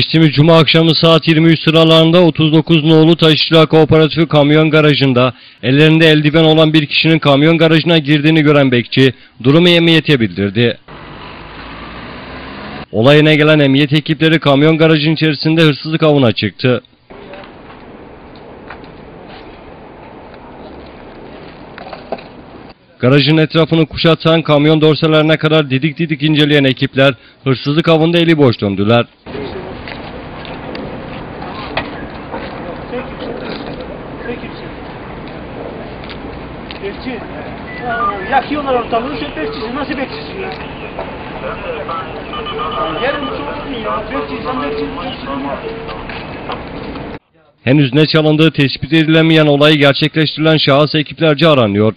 Geçtiğimiz Cuma akşamı saat 23 sıralarında 39 nolu Taşçılar Kooperatifi kamyon garajında ellerinde eldiven olan bir kişinin kamyon garajına girdiğini gören bekçi durumu emniyete bildirdi. Olayına gelen emniyet ekipleri kamyon garajın içerisinde hırsızlık avına çıktı. Garajın etrafını kuşatan kamyon dorsalarına kadar didik didik inceleyen ekipler hırsızlık avında eli boş döndüler. Sen kimsin? Sen kimsin? Bekçi. Aa, Yakıyorlar ortalığı, sen bekçisin. Nasıl bekçisin ya? Bekçisin ya. Henüz ne çalındığı tespit edilemeyen olayı gerçekleştirilen şahıs ekiplerce aranıyor.